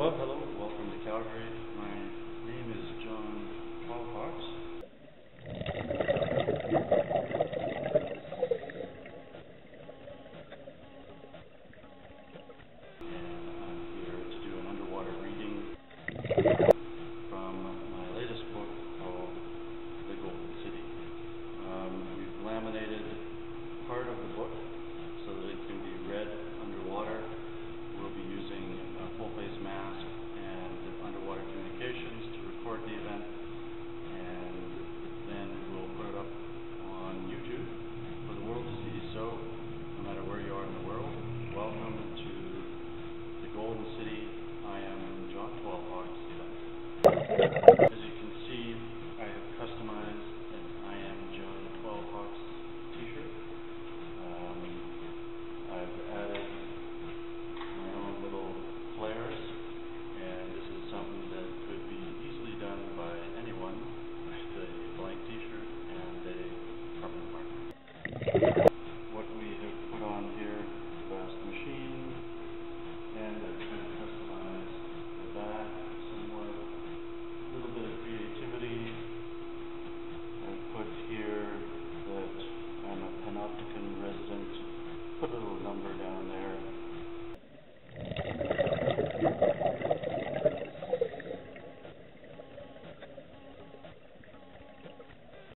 Well, hello. put a little number down there.